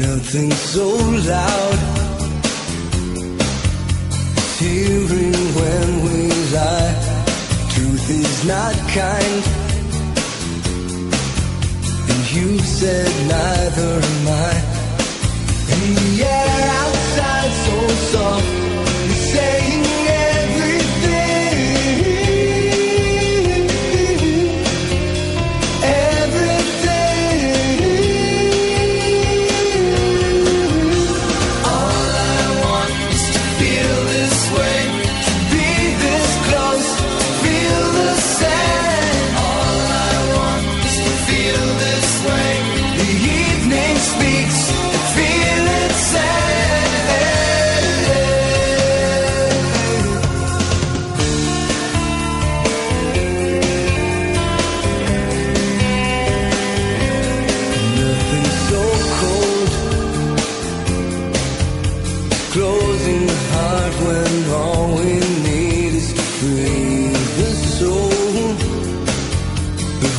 Nothing so loud. Hearing when we lie. Truth is not kind. And you said neither am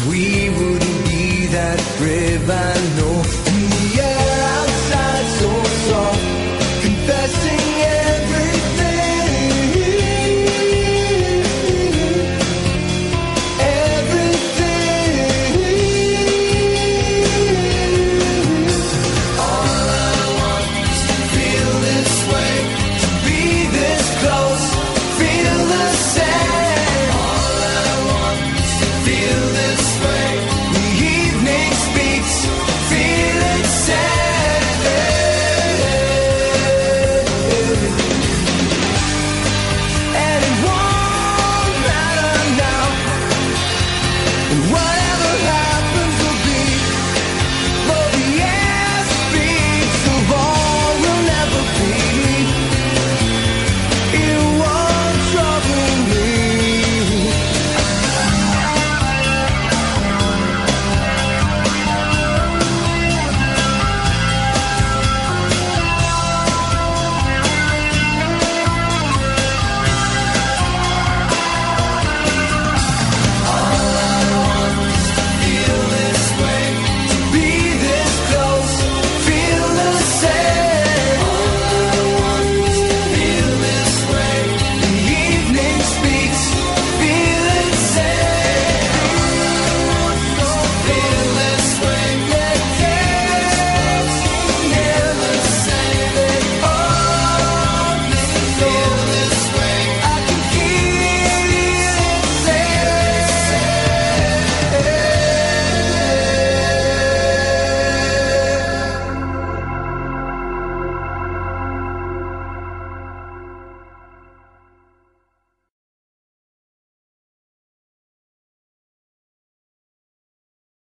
we wouldn't be that brave, I know.